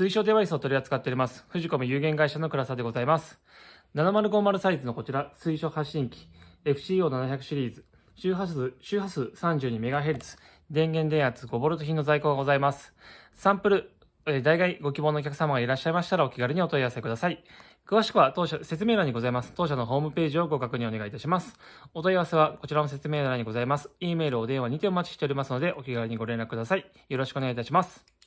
推奨デバイスを取り扱っております。富士コム有限会社の倉さでございます。7050サイズのこちら、推奨発信機、FCO700 シリーズ、周波数、周波数 32MHz、電源電圧 5V 品の在庫がございます。サンプル、え代替ご希望のお客様がいらっしゃいましたらお気軽にお問い合わせください。詳しくは当社、説明欄にございます。当社のホームページをご確認お願いいたします。お問い合わせはこちらの説明欄にございます。e メール、お電話にてお待ちしておりますので、お気軽にご連絡ください。よろしくお願いいたします。